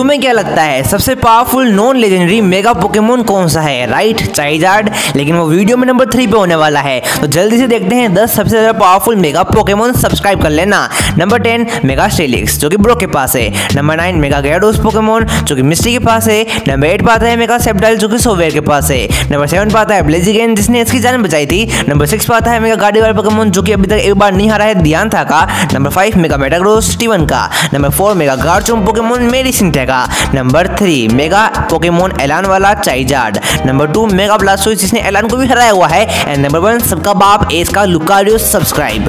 तुम्हें क्या लगता है, सबसे powerful non legendary mega Pokemon कौन सा है? राइट चाइजार्ड लेकिन वो वीडियो में नंबर थ्री पे होने वाला है। तो जल्दी से देखते हैं दस सबसे ज़्यादा पावरफुल मेगा पोकेमोन सब्सक्राइब कर लेना। नंबर टेन मेगा स्टेलिक्स जो कि ब्रो के पास है। Number nine mega Gyarados Pokemon जो कि मिस्ट्री के पास है। नंबर एट पाता है मेगा सेप्टाइल जो कि सोवेयर के पास है। नंबर सेवन पाता है ब्लेजिगेन जिसने इसकी जान बचाई थी। नंबर सिक्स पाता है मेगा गाड़ी वाला पोकेमोन जो कि अभी तक एक बार नहीं हारा है ध्यान था का number five mega Metagross Steven का। Number four mega Garchomp Pokemon medicine का। Number three mega Pokemon Alain वाला Charizard number two mega Blastoise जिसने एलान को भी हराया हुआ है। एंड नंबर वन सबका बाप एस का लुकारियो सब्सक्राइब